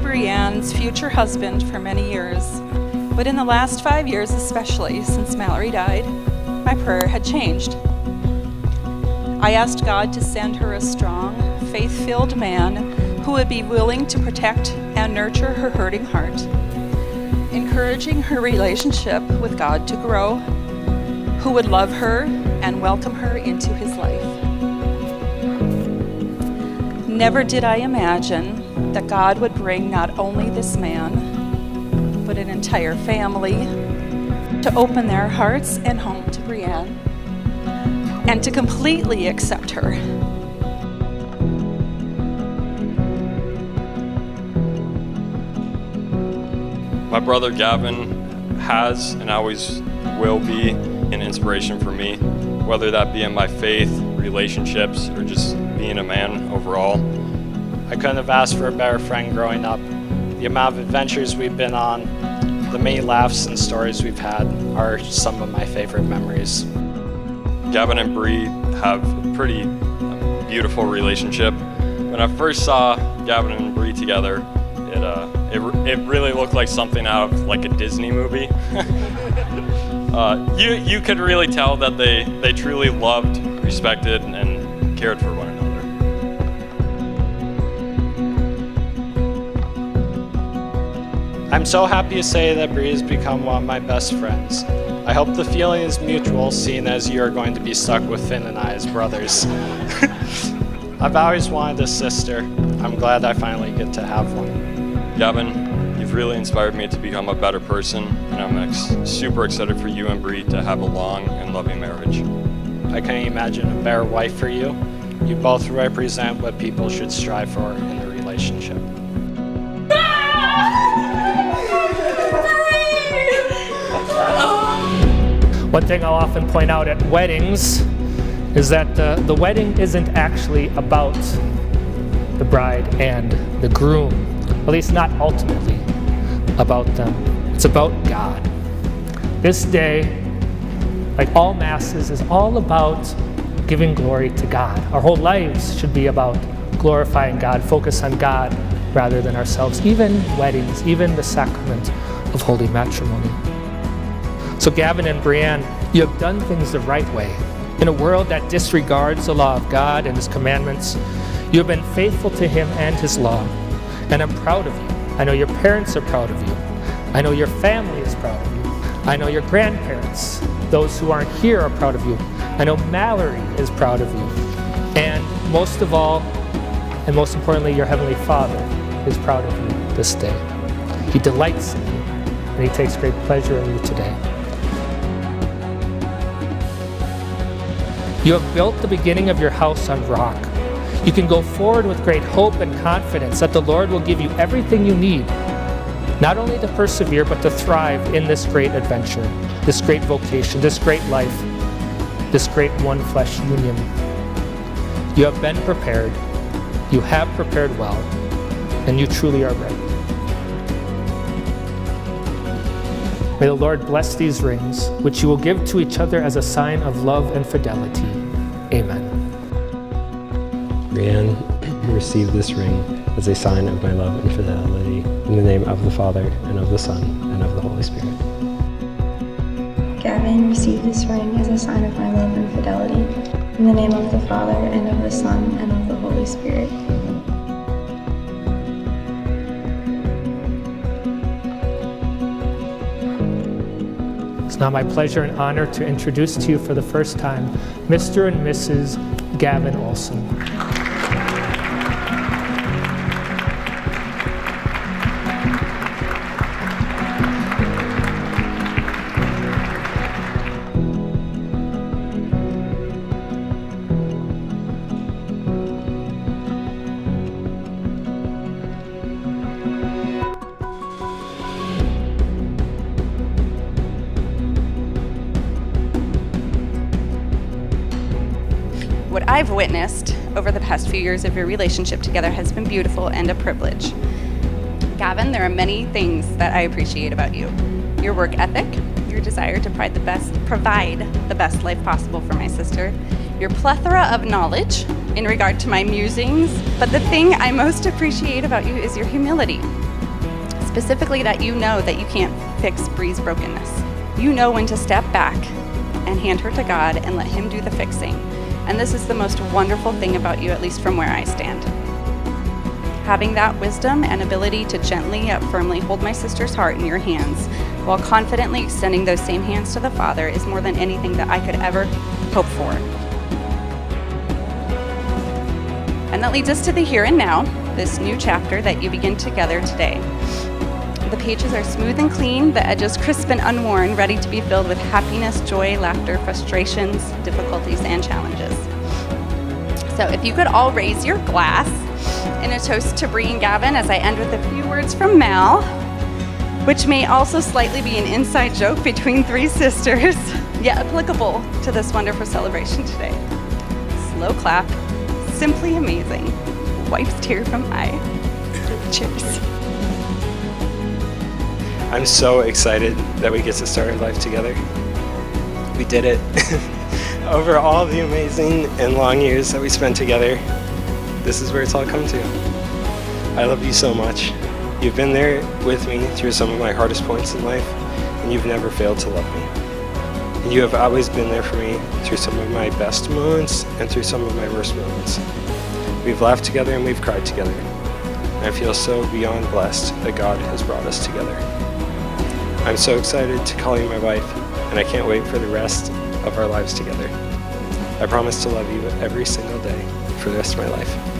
for Brianne's future husband for many years, but in the last five years, especially since Mallory died, my prayer had changed. I asked God to send her a strong, faith filled man who would be willing to protect and nurture her hurting heart, encouraging her relationship with God to grow, who would love her and welcome her into his life. Never did I imagine that God would bring not only this man, but an entire family to open their hearts and home to Brianne and to completely accept her. My brother Gavin has and always will be an inspiration for me, whether that be in my faith, relationships, or just being a man overall. I couldn't have asked for a better friend growing up. The amount of adventures we've been on, the many laughs and stories we've had are some of my favorite memories. Gavin and Bree have a pretty beautiful relationship. When I first saw Gavin and Bree together, it, uh, it, it really looked like something out of like a Disney movie. uh, you, you could really tell that they, they truly loved, respected, and cared for one another. I'm so happy to say that Bree has become one of my best friends. I hope the feeling is mutual, seeing as you are going to be stuck with Finn and I as brothers. I've always wanted a sister. I'm glad I finally get to have one. Gavin, you've really inspired me to become a better person, and I'm ex super excited for you and Bree to have a long and loving marriage. I can't imagine a better wife for you. You both represent what people should strive for in a relationship. One thing I'll often point out at weddings is that uh, the wedding isn't actually about the bride and the groom, at least not ultimately about them. It's about God. This day, like all masses, is all about giving glory to God. Our whole lives should be about glorifying God, focus on God rather than ourselves, even weddings, even the sacrament of holy matrimony. So, Gavin and Brianne, you have done things the right way. In a world that disregards the law of God and His commandments, you have been faithful to Him and His law. And I'm proud of you. I know your parents are proud of you. I know your family is proud of you. I know your grandparents, those who aren't here, are proud of you. I know Mallory is proud of you. And most of all, and most importantly, your Heavenly Father is proud of you this day. He delights in you, and He takes great pleasure in you today. You have built the beginning of your house on rock. You can go forward with great hope and confidence that the Lord will give you everything you need, not only to persevere, but to thrive in this great adventure, this great vocation, this great life, this great one flesh union. You have been prepared, you have prepared well, and you truly are ready. May the Lord bless these rings, which you will give to each other as a sign of love and fidelity. Amen. Brianne, receive this ring as a sign of my love and fidelity in the name of the Father, and of the Son, and of the Holy Spirit. Gavin, receive this ring as a sign of my love and fidelity in the name of the Father, and of the Son, and of the Holy Spirit. Now my pleasure and honor to introduce to you for the first time Mr. and Mrs. Gavin Olson. I've witnessed over the past few years of your relationship together has been beautiful and a privilege. Gavin, there are many things that I appreciate about you. Your work ethic, your desire to provide the best, provide the best life possible for my sister, your plethora of knowledge in regard to my musings, but the thing I most appreciate about you is your humility. Specifically, that you know that you can't fix Bree's brokenness. You know when to step back and hand her to God and let Him do the fixing. And this is the most wonderful thing about you, at least from where I stand. Having that wisdom and ability to gently yet firmly hold my sister's heart in your hands while confidently extending those same hands to the Father is more than anything that I could ever hope for. And that leads us to the here and now, this new chapter that you begin together today. The pages are smooth and clean, the edges crisp and unworn, ready to be filled with happiness, joy, laughter, frustrations, difficulties, and challenges. So if you could all raise your glass in a toast to Bree and Gavin as I end with a few words from Mal, which may also slightly be an inside joke between three sisters, yet applicable to this wonderful celebration today. Slow clap, simply amazing. Wipes tear from eye. Cheers. I'm so excited that we get to start our life together. We did it. Over all the amazing and long years that we spent together, this is where it's all come to. I love you so much. You've been there with me through some of my hardest points in life, and you've never failed to love me. And you have always been there for me through some of my best moments and through some of my worst moments. We've laughed together and we've cried together. And I feel so beyond blessed that God has brought us together. I'm so excited to call you my wife, and I can't wait for the rest of our lives together. I promise to love you every single day for the rest of my life.